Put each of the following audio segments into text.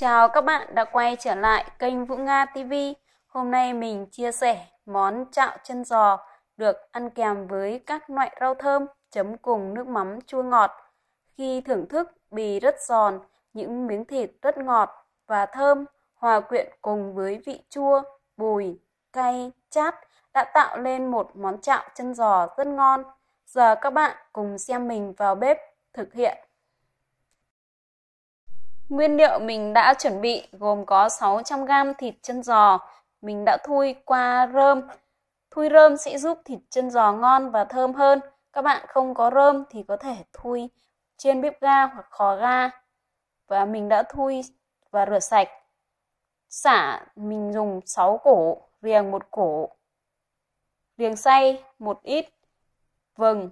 Chào các bạn đã quay trở lại kênh Vũ Nga TV. Hôm nay mình chia sẻ món chạo chân giò được ăn kèm với các loại rau thơm chấm cùng nước mắm chua ngọt. Khi thưởng thức bì rất giòn, những miếng thịt rất ngọt và thơm hòa quyện cùng với vị chua, bùi, cay, chát đã tạo lên một món chạo chân giò rất ngon. Giờ các bạn cùng xem mình vào bếp thực hiện. Nguyên liệu mình đã chuẩn bị gồm có 600g thịt chân giò. Mình đã thui qua rơm. Thui rơm sẽ giúp thịt chân giò ngon và thơm hơn. Các bạn không có rơm thì có thể thui trên bếp ga hoặc khò ga. Và mình đã thui và rửa sạch. Xả mình dùng 6 cổ, riềng một cổ. Riềng xay một ít. Vừng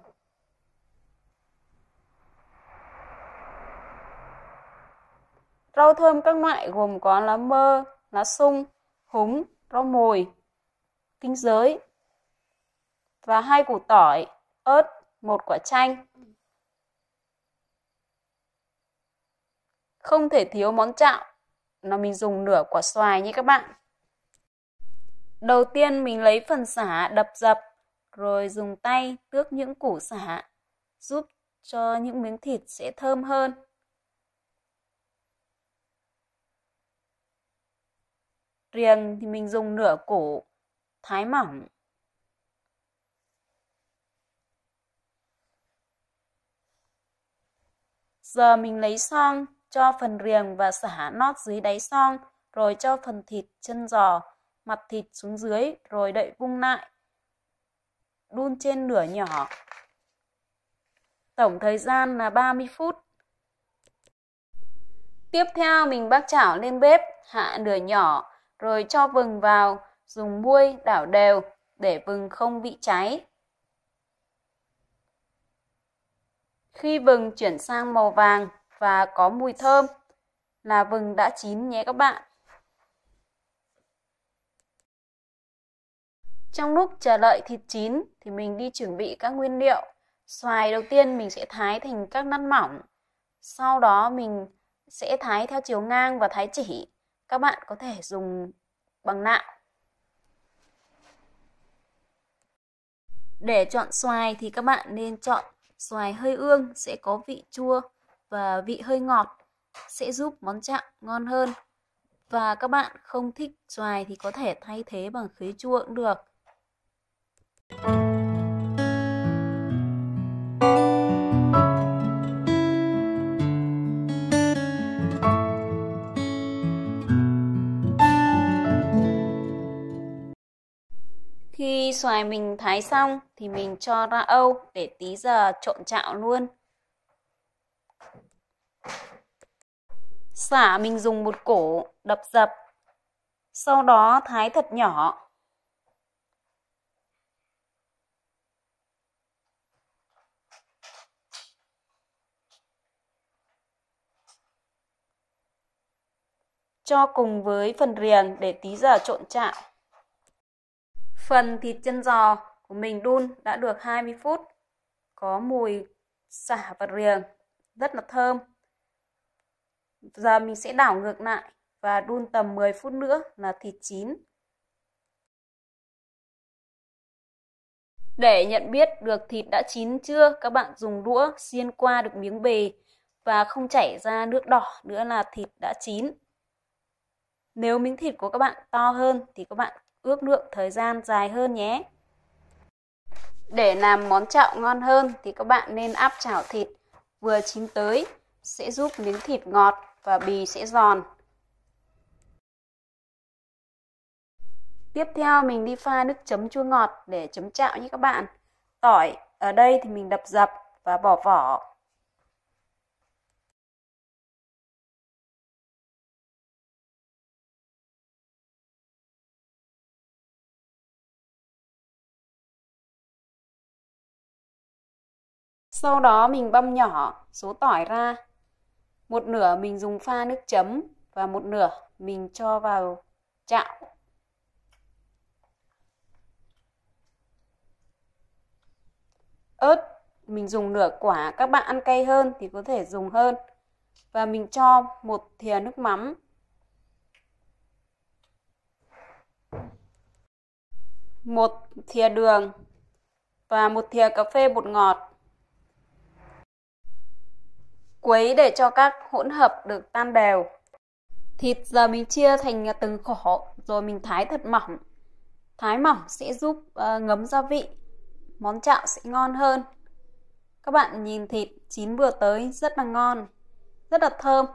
Rau thơm các loại gồm có lá mơ, lá sung, húng, rau mùi, kinh giới và hai củ tỏi, ớt, một quả chanh. Không thể thiếu món chạo là mình dùng nửa quả xoài nhé các bạn. Đầu tiên mình lấy phần xả đập dập rồi dùng tay tước những củ xả giúp cho những miếng thịt sẽ thơm hơn. Riềng thì mình dùng nửa củ thái mỏng. Giờ mình lấy xong cho phần riềng và xả nót dưới đáy xong, rồi cho phần thịt chân giò, mặt thịt xuống dưới, rồi đậy vung lại. Đun trên lửa nhỏ. Tổng thời gian là 30 phút. Tiếp theo mình bác chảo lên bếp, hạ lửa nhỏ, rồi cho vừng vào, dùng muôi đảo đều để vừng không bị cháy. Khi vừng chuyển sang màu vàng và có mùi thơm là vừng đã chín nhé các bạn. Trong lúc chờ đợi thịt chín thì mình đi chuẩn bị các nguyên liệu. Xoài đầu tiên mình sẽ thái thành các lát mỏng. Sau đó mình sẽ thái theo chiều ngang và thái chỉ. Các bạn có thể dùng bằng nạo. Để chọn xoài thì các bạn nên chọn xoài hơi ương sẽ có vị chua và vị hơi ngọt, sẽ giúp món chạm ngon hơn. Và các bạn không thích xoài thì có thể thay thế bằng khế chua cũng được. Khi xoài mình thái xong thì mình cho ra âu để tí giờ trộn chạo luôn. Xả mình dùng một cổ đập dập. Sau đó thái thật nhỏ. Cho cùng với phần riềng để tí giờ trộn chạo. Phần thịt chân giò của mình đun đã được 20 phút. Có mùi xả và riềng rất là thơm. Giờ mình sẽ đảo ngược lại và đun tầm 10 phút nữa là thịt chín. Để nhận biết được thịt đã chín chưa, các bạn dùng đũa xiên qua được miếng bề và không chảy ra nước đỏ nữa là thịt đã chín. Nếu miếng thịt của các bạn to hơn thì các bạn ước lượng thời gian dài hơn nhé. Để làm món chạo ngon hơn thì các bạn nên áp chảo thịt vừa chín tới, sẽ giúp miếng thịt ngọt và bì sẽ giòn. Tiếp theo mình đi pha nước chấm chua ngọt để chấm chạo nhé các bạn. Tỏi, ở đây thì mình đập dập và bỏ vỏ. Sau đó mình băm nhỏ số tỏi ra. Một nửa mình dùng pha nước chấm và một nửa mình cho vào chảo. Ớt mình dùng nửa quả, các bạn ăn cay hơn thì có thể dùng hơn. Và mình cho một thìa nước mắm. Một thìa đường và một thìa cà phê bột ngọt Quấy để cho các hỗn hợp được tan đều. Thịt giờ mình chia thành từng khổ rồi mình thái thật mỏng. Thái mỏng sẽ giúp uh, ngấm gia vị, món chạo sẽ ngon hơn. Các bạn nhìn thịt chín vừa tới rất là ngon, rất là thơm.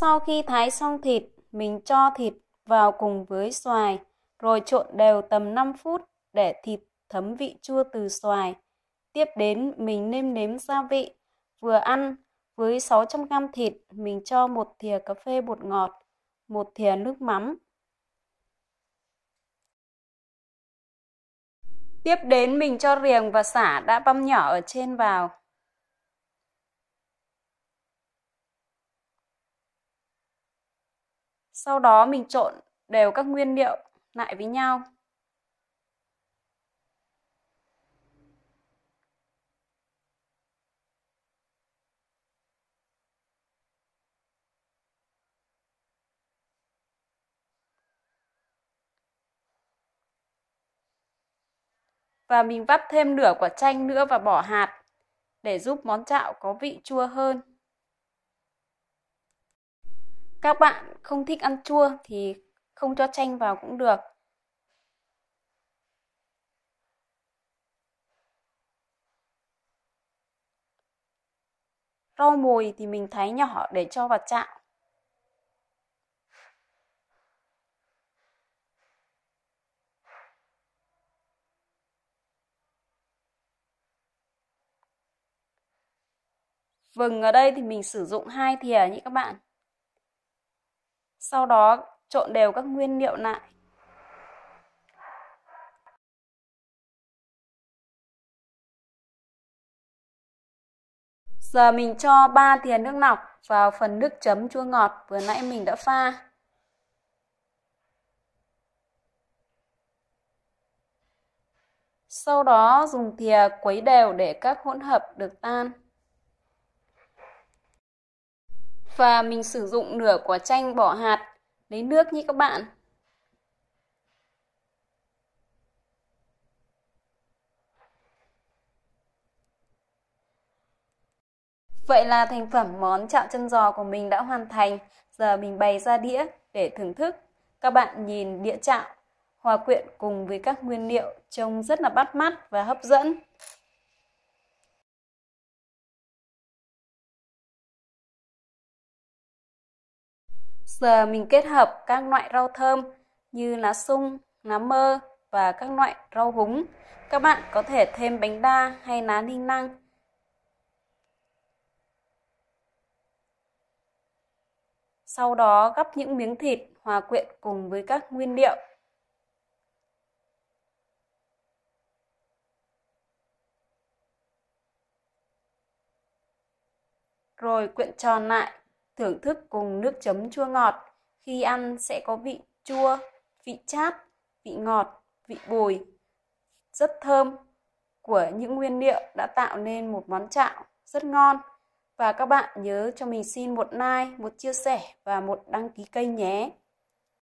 Sau khi thái xong thịt, mình cho thịt vào cùng với xoài, rồi trộn đều tầm 5 phút để thịt thấm vị chua từ xoài. Tiếp đến mình nêm nếm gia vị. Vừa ăn, với 600 g thịt, mình cho một thìa cà phê bột ngọt, một thìa nước mắm. Tiếp đến mình cho riềng và xả đã băm nhỏ ở trên vào. Sau đó mình trộn đều các nguyên liệu lại với nhau. Và mình vắt thêm nửa quả chanh nữa và bỏ hạt để giúp món chạo có vị chua hơn. Các bạn không thích ăn chua thì không cho chanh vào cũng được. Rau mùi thì mình thái nhỏ để cho vào chạo. Vừng ở đây thì mình sử dụng hai thìa nhé các bạn. Sau đó, trộn đều các nguyên liệu lại. Giờ mình cho 3 thìa nước lọc vào phần nước chấm chua ngọt vừa nãy mình đã pha. Sau đó dùng thìa quấy đều để các hỗn hợp được tan. Và mình sử dụng nửa quả chanh bỏ hạt, lấy nước nhé các bạn. Vậy là thành phẩm món chạo chân giò của mình đã hoàn thành. Giờ mình bày ra đĩa để thưởng thức. Các bạn nhìn đĩa chạo hòa quyện cùng với các nguyên liệu trông rất là bắt mắt và hấp dẫn. Giờ mình kết hợp các loại rau thơm như lá sung, lá mơ và các loại rau húng. Các bạn có thể thêm bánh đa hay lá ninh năng. Sau đó gắp những miếng thịt hòa quyện cùng với các nguyên liệu. Rồi quyện tròn lại thưởng thức cùng nước chấm chua ngọt. Khi ăn sẽ có vị chua, vị chát, vị ngọt, vị bùi, rất thơm của những nguyên liệu đã tạo nên một món chạo rất ngon. Và các bạn nhớ cho mình xin một like, một chia sẻ và một đăng ký kênh nhé.